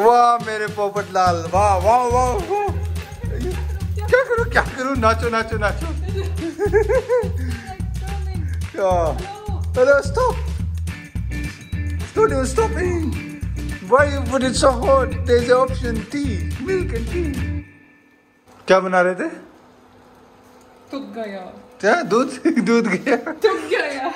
वाह मेरे पोपट लाल वाह वाह वाह क्या करूँ क्या करूँ? नाचो नाचो नाचो। Hello stop Studio, stopping! Why you put it so hot? There's an option tea, milk and tea. क्या बना रहे थे? थक गया। क्या? दूध? दूध गया? थक गया।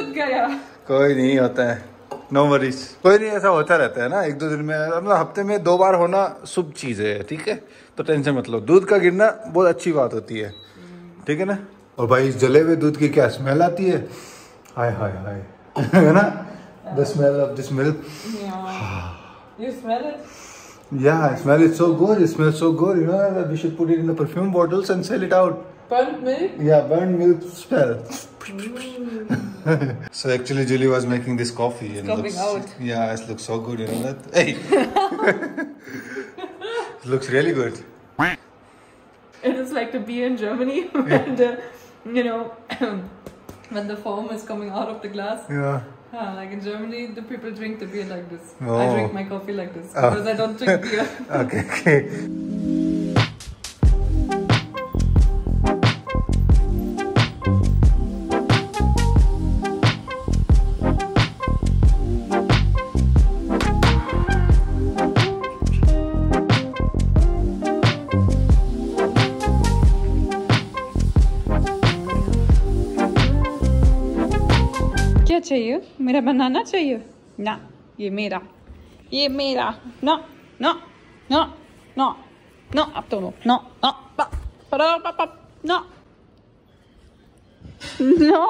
थक गया। कोई नहीं होता है। नो वरीज कोई नहीं ऐसा होता रहता है ना एक दो दिन में मतलब हफ़्ते में दो बार होना शुभ चीज़ है ठीक है तो टेंशन मत लो दूध का गिरना बहुत अच्छी बात होती है ठीक है ना और भाई इस जले हुए दूध की क्या स्मेल आती है हाय हाय हाय है ना the smell of this milk you smell it? Yeah, it smells it's so good. It smells so good. You know, we should put it in the perfume bottles and sell it out. Burnt milk? Yeah, burnt milk smell. so actually, Julie was making this coffee and looks, out. Yeah, it looks so good. You know that? Hey, it looks really good. It is like the beer in Germany when the, you know, when the foam is coming out of the glass. Yeah. Ah, like in Germany, the people drink the beer like this. I Oh. drink my coffee like this Oh. because I don't drink beer. Okay. Okay. मेरा बनाना चाहिए? ना, ये मेरा। ये मेरा। No no no no no, अब तो no no no. No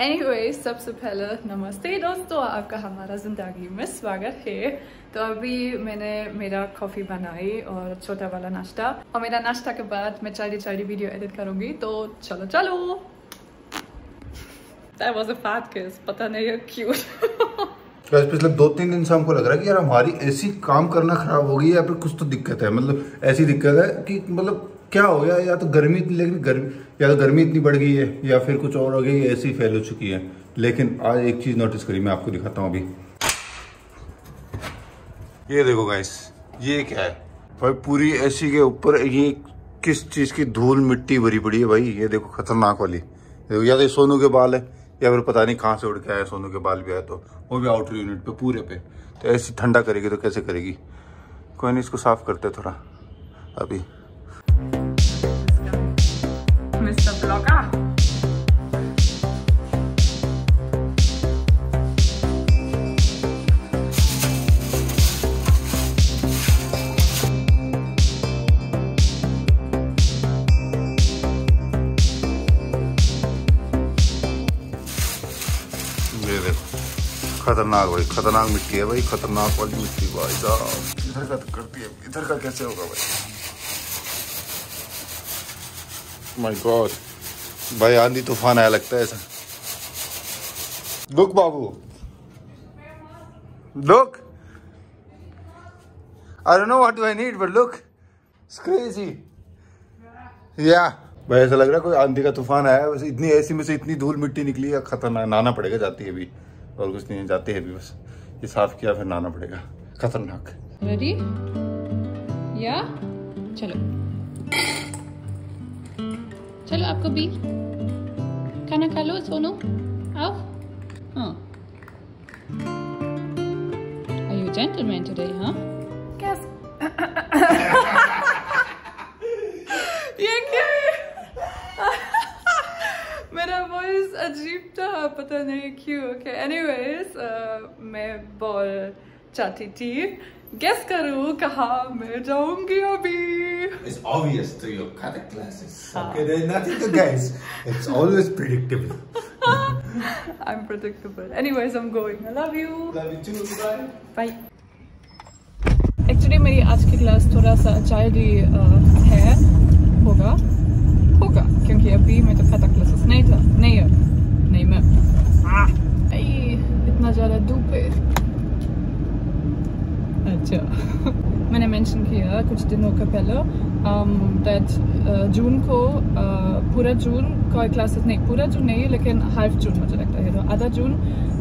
anyway सबसे पहले नमस्ते दोस्तों, आपका हमारा ज़िंदगी में स्वागत है। तो अभी मैंने मेरा कॉफ़ी बनाई और छोटा वाला नाश्ता। और मेरा नाश्ता के बाद मैं चारी चारी वीडियो एडिट करूँगी तो चलो चलो। That was a fat kiss, पता नहीं है cute. पिछले दो तीन दिन से हमको लग रहा है कि यार हमारी ऐसी काम करना खराब हो गई या फिर कुछ तो दिक्कत है। मतलब ऐसी दिक्कत है कि मतलब क्या हो गया? या तो गर्मी लेकिन गर्मी या तो गर्मी इतनी बढ़ गई है या फिर कुछ और हो गई ऐसी फैल हो चुकी है। लेकिन आज एक चीज़ नोटिस करी मैं आपको दिखाता हूँ अभी। ये देखो गाइस ये क्या है। भाई पूरी ऐसी के ऊपर ये किस चीज़ की धूल मिट्टी भरी पड़ी है भाई? ये देखो खतरनाक वाली। देखो या तो सोनू के बाल है या फिर पता नहीं कहाँ से उड़ के आया, सोनू के बाल भी आए तो वो भी आउटर यूनिट पे, पूरे पे। तो ऐसी ठंडा करेगी तो कैसे करेगी? कोई नहीं, इसको साफ़ करते थोड़ा, अभी। खतरनाक भाई खतरनाक मिट्टी है भाई खतरनाक वाली मिट्टी भाई साहब। इधर का तो करती है इधर का कैसे होगा भाई? माय गॉड भाई आंधी तूफ़ान आया लगता है ऐसा। Look Babu. Look I don't know what do I need, but look, it's crazy. Yeah. भाई ऐसा लग रहा है कोई आंधी का तूफ़ान आया है बस इतनी ऐसी में से इतनी धूल मिट्टी निकली है खतरनाक नहाना पड़ेगा जाती है अभी। और कुछ नहीं जाते हैं अभी बस ये साफ़ किया फिर नहाना पड़ेगा खतरनाक Ready? Yeah? चलो चलो आपको भी खाना खा लो सोनो आओ हाँ Are you a gentleman today, huh? Guess. ये क्या है मेरा वॉइस अजीब था था पता नहीं क्यों। ओके एनीवेज uh, मैं बोल चाहती थी। गेस करूँ कहा मैं जाऊँगी अभी। It's obvious to your correct classes okay there nothing to guess it's always predictable I am predictable anyways I am going I love you love you too bye bye actually मेरी आज की class थोड़ा सा child ही uh, है। होगा। होगा क्योंकि अभी मैं तो पता क्लास किया कुछ दिनों के पहले दैट जून को uh, पूरा जून कोई क्लासेस नहीं पूरा जून नहीं लेकिन हाफ़ जून मुझे लगता है तो आधा जून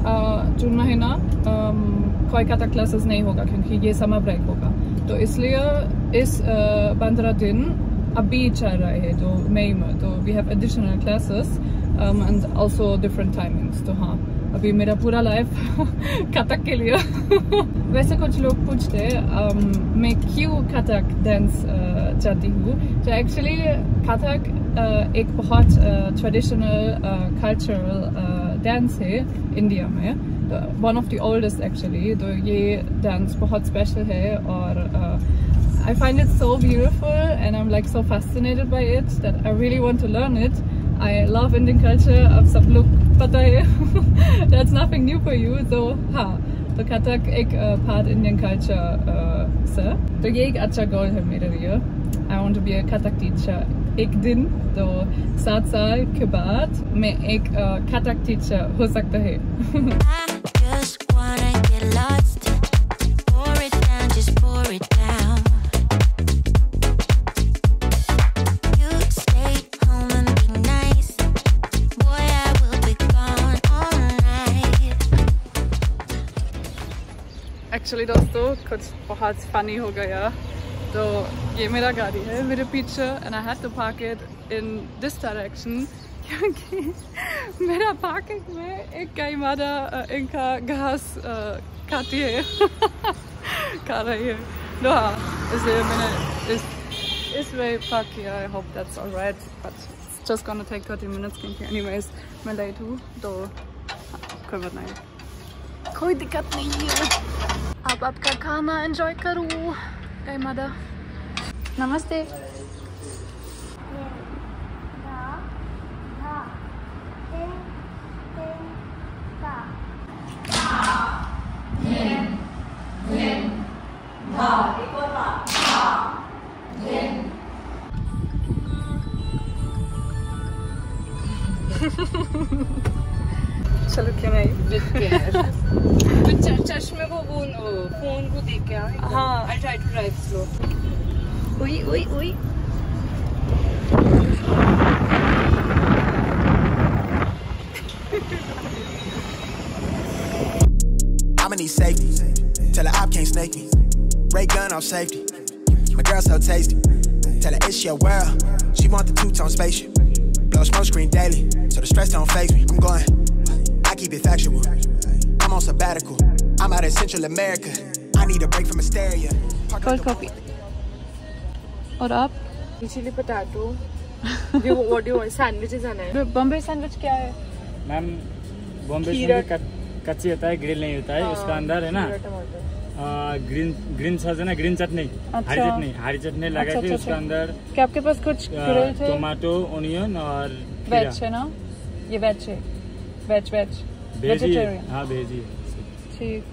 uh, जून महीना um, कोई का क्लासेस नहीं होगा क्योंकि ये समर ब्रेक होगा। तो इसलिए इस पंद्रह दिन अभी चल रहे हैं तो मई में तो we have additional classes and also different timings तो हाँ। अभी मेरा पूरा लाइफ कथक के लिए। वैसे कुछ लोग पूछते um, मैं क्यों कथक डांस uh, चाहती हूँ? तो एक्चुअली कथक एक बहुत ट्रेडिशनल कल्चरल डांस है इंडिया में। One of the oldest actually तो ये डांस बहुत स्पेशल है और I find it so beautiful and I am like so fascinated by it that I really want to learn it I love Indian culture अब सब लोग पता है। That's nothing new for you. So हाँ। तो कथक एक पार्ट इंडियन कल्चर से तो ये एक अच्छा गोल है मेरे लिए। I want to be a Kathak teacher एक दिन। तो सात साल के बाद मैं एक कथक टीचर हो सकता है। दोस्तों कुछ बहुत फनी हो गया। तो ये मेरा गाड़ी है मेरे पीछे and I had to park it in this direction क्योंकि मेरा पार्किंग में एक गाय मादा इनका घास खाती है खा रही है। तो हाँ इसलिए मैंने इस इस वे पार्क किया। I hope that's alright but just gonna take 30 minutes क्योंकि एनीवेज मैं लेट हूँ तो हाँ, कोई बात नहीं। कोई दिक्कत नहीं है। अब आपका खाना एंजॉय करो। गई मदर नमस्ते। I'ma need safety. Tell her I can't snake me. Ray gun off safety. My girl so tasty. Tell her it's your world. She want the two-tone spaceship. Blow smoke screen daily, so the stress don't phase me. I'm going. I keep it factual. I'm on sabbatical. I'm out in Central America. I need a break from hysteria. Park cold coffee और आप chilli potato what do want sandwiches आना है Bombay sandwich क्या है ma'am Bombay कच्ची होता है grill नहीं होता है उसका अंदर है ना। ग्रीन ग्रीन सॉस है ना ग्रीन चटनी हरी अच्छा। चटनी हरी चटनी लगा अच्छा, के अच्छा, उसका अच्छा। अंदर क्या आपके पास कुछ टोमेटो ओनियन और वेज है ना? ये वेज है। Veg veg. भेजी वेजिटेरियन हाँ। भेजी ठीक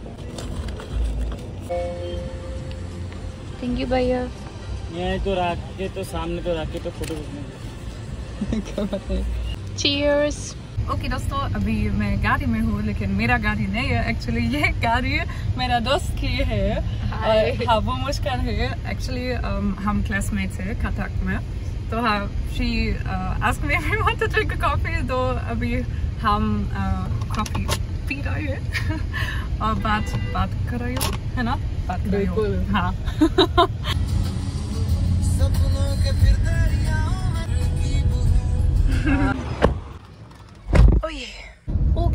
थैंक यू भैया। ये तो रख के तो सामने तो रख के तो फ़ोटो खींचने। क्या बात है? चीयर्स ओके दोस्तों अभी मैं गाड़ी में हूँ लेकिन मेरा गाड़ी नहीं है। एक्चुअली ये गाड़ी मेरा दोस्त की है। और हाँ वो मुश्किल है। एक्चुअली um, हम क्लासमेट्स है कथक में। तो हाँ she ask me I want to drink coffee तो अभी हम कॉफ़ी पी रहे हैं। और बात बात कर रही हूँ है ना? बात कर रही हूँ। हाँ।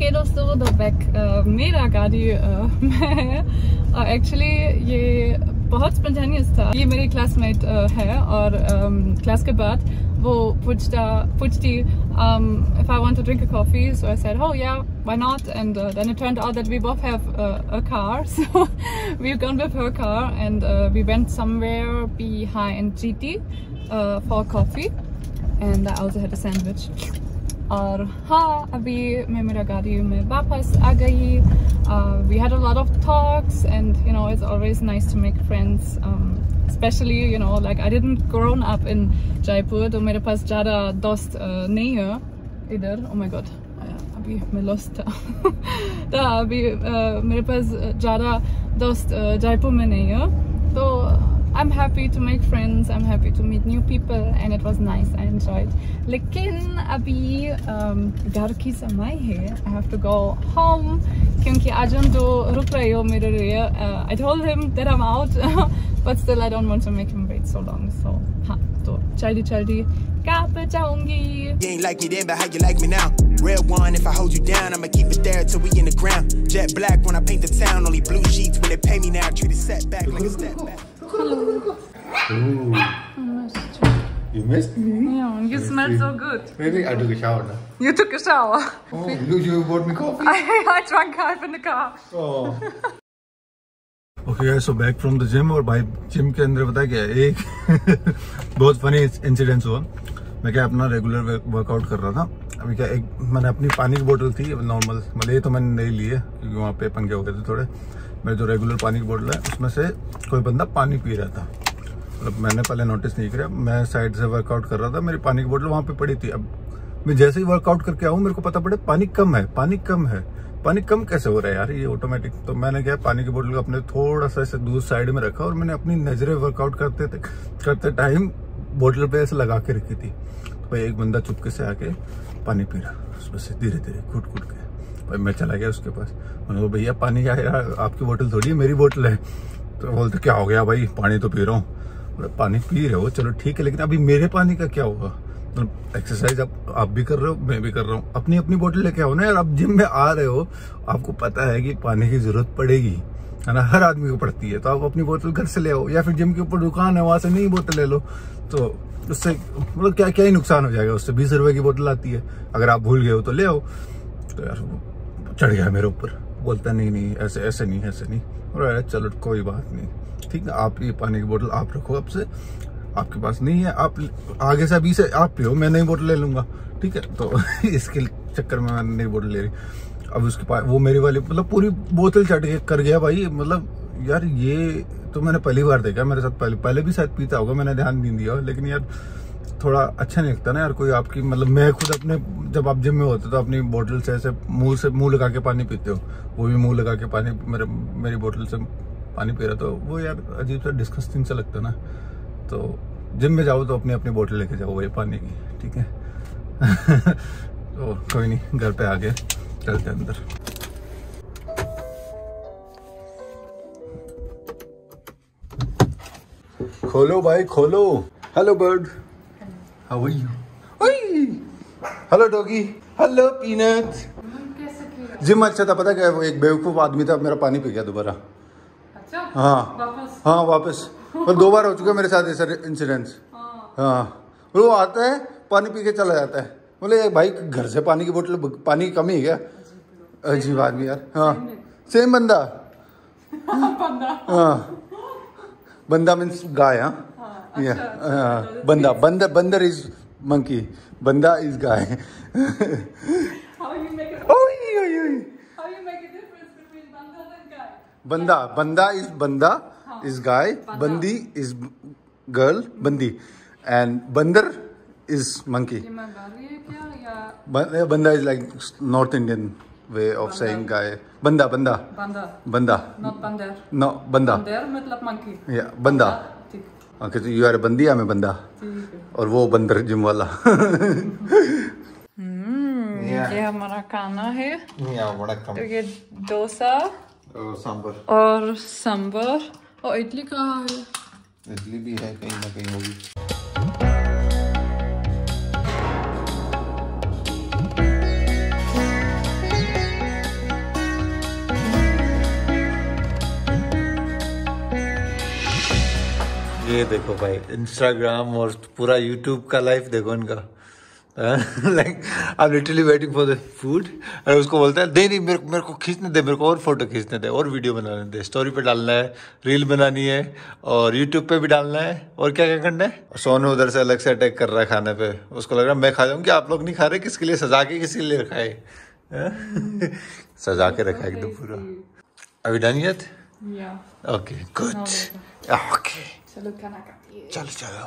दोस्तों तो बैक मेरा गाड़ी uh, में और एक्चुअली ये बहुत स्पॉन्टेनियस था ये मेरी क्लासमेट है और क्लास के बाद वो पूछता पूछती um, if I want to drink a coffee so I said oh yeah why not and uh, then it turned out that we both have uh, a car so we've gone with her car and uh, we went somewhere behind GT uh, for coffee and I also had a sandwich और हाँ अभी मैं मेरा गाड़ी में वापस आ गई we a lot of talks and you know it's always nice to make friends um, especially you know like I didn't grown up in Jaipur तो मेरे पास ज़्यादा दोस्त uh, नहीं है इधर oh my god अभी मैं lost था तो अभी अ, मेरे पास ज़्यादा दोस्त अ, जयपुर में नहीं है तो I am happy to make friends I am happy to meet new people and it was nice I enjoyed लेकिन अभी अम, घर की समय है I have to go home क्योंकि अर्जुन जो रुक रहे हो मेरे लिए I told him that I am out but still I don't want to make him wait so long so हाँ तो जल्दी जल्दी घर पे जाऊंगी You ain't like me then, but how you like me now? Real one, if I hold you down, I'ma keep it there till we in the ground. Jet black when I paint the town, only blue sheets when they pay me now. Treat it set back like a step back. You missed me? Yeah, and you smell so good. Maybe I took a shower now. You took a shower. Oh, you, you bought me coffee? I, I drank half in the car. Okay guys so back from the gym और भाई gym के अंदर पता क्या एक बहुत funny incidence हुआ मैं क्या अपना रेगुलर वर्कआउट कर रहा था अभी क्या एक मैंने अपनी पानी की बोतल थी नॉर्मल मतलब ये तो मैंने नहीं ली है क्योंकि वहाँ पे पंगे हो गए थे थोड़े मेरे जो रेगुलर पानी की बोतल है, उसमें से कोई बंदा पानी पी रहा था। मतलब मैंने पहले नोटिस नहीं किया, मैं साइड से वर्कआउट कर रहा था, मेरी पानी की बोतल वहाँ पे पड़ी थी। अब मैं जैसे ही वर्कआउट करके आऊँ, मेरे को पता पड़े, पानी कम है, पानी कम है। पानी कम कैसे हो रहा है यार? ये ऑटोमेटिक तो मैंने क्या, पानी की बोतल को अपने थोड़ा सा ऐसे दूर साइड में रखा और मैंने अपनी नज़रें वर्कआउट करते करते टाइम बोतल पे ऐसे लगा के रखी थी। तो एक बंदा चुपके से आके पानी पी रहा, उसमें से धीरे धीरे घुट घुट के। भाई मैं चला गया उसके पास। मैंने भैया, पानी क्या यार आपकी बोतल थोड़ी है, मेरी बोतल है। तो बोलते, क्या हो गया भाई? पानी तो पी रहा हूँ। पानी पी रहे हो? चलो ठीक है, लेकिन अभी मेरे पानी का क्या होगा? मतलब एक्सरसाइज आप आप भी कर रहे हो, मैं भी कर रहा हूँ। अपनी अपनी बोतल लेके आओ ना यार, आप जिम में आ रहे हो, आपको पता है कि पानी की ज़रूरत पड़ेगी, है ना? हर आदमी को पड़ती है तो आप अपनी बोतल घर से ले आओ, या फिर जिम के ऊपर दुकान है, वहाँ से नहीं बोतल ले लो। तो उससे मतलब क्या क्या ही नुकसान हो जाएगा, उससे बीस रुपए की बोतल आती है। अगर आप भूल गए हो तो ले आओ। तो यार चढ़ गया मेरे ऊपर। बोलता, नहीं नहीं, ऐसे ऐसे नहीं ऐसे नहीं। और चलो, कोई बात नहीं। ठीक है, आप ये पानी की बोतल आप रखो अब से। आपके पास नहीं है, आप आगे से, अभी से आप पियो, मैं नई बोतल ले लूँगा। ठीक है? तो इसके चक्कर में मैंने नई बोतल ले रही अब उसके पास वो मेरी वाली मतलब पूरी बोतल के कर गया भाई। मतलब यार ये तो मैंने पहली बार देखा मेरे साथ। पहले पहले भी शायद पीता होगा, मैंने ध्यान नहीं दिया। लेकिन यार थोड़ा अच्छा नहीं लगता ना यार कोई आपकी मतलब मैं खुद अपने, जब आप जिम में होते तो अपनी बोतल से ऐसे मुँह से मुँह लगा के पानी पीते हो। वो भी मुँह लगा के पानी, मेरे, मेरी बोतल से पानी पी रहा तो वो यार अजीब सा डिस्कस्टिंग सा लगता ना। तो जिम में जाओ तो अपनी अपनी बोतल लेके जाओ वही पानी की, ठीक है? तो कोई नहीं, घर पे आ गए, चलते अंदर। खोलो भाई, खोलो। Hello bird how are you hello doggy. Hello peanut. Gym अच्छा था पता क्या वो एक बेवकूफ़ आदमी था मेरा पानी पी गया दोबारा। अच्छा? हाँ। वापस? हाँ वापस। पर दो बार हो चुका मेरे साथ ऐसा इंसिडेंट्स हाँ। वो आता है पानी पी के चला जाता है। बोले भाई घर से पानी की बोतल पानी की कमी है क्या? अजीब आदमी यार। हाँ। सेम बंदा। हाँ। बंदा मीन्स गाय हाँ। yeah, uh, Banda. Banda. Bandar is monkey. Banda is guy. How you make a oh, yeah, yeah. How you make a difference between Banda and guy? Banda. Banda is Banda huh. is guy. Banda. Bandi is girl. Bandi, and Bandar is monkey. yeah. Banda is like North Indian way of banda. saying guy. Banda, banda. Banda. Banda. Not bander. No, banda. Bander matlab monkey. Yeah, banda. banda. Okay you are बंदी मैं बंदा. है और वो बंदर gym वाला। ये हमारा खाना है। डोसा बड़ा कम तो ये डोसा सांबर और सांबर और इडली कहाँ है? इडली भी है कहीं ना कहीं होगी। ये देखो भाई इंस्टाग्राम और पूरा यूट्यूब का लाइफ देखो इनका। Like I literally waiting for the food और उसको बोलता है दे नहीं मेरे मेरे को खींचने दे मेरे को और फ़ोटो खींचने दे और वीडियो बनाने दे स्टोरी पे डालना है रील बनानी है और यूट्यूब पे भी डालना है और क्या क्या करना है? सोनू उधर से अलग से अटैक कर रहा है खाने पे। उसको लग रहा है मैं खा जाऊँ क्या आप लोग नहीं खा रहे किसके लिए? सजा के किसी लिए रखा है? सजा के रखा है एकदम पूरा। अभी डन यत ओके गुड ओके चलो खाना खाती है। चलो चलो।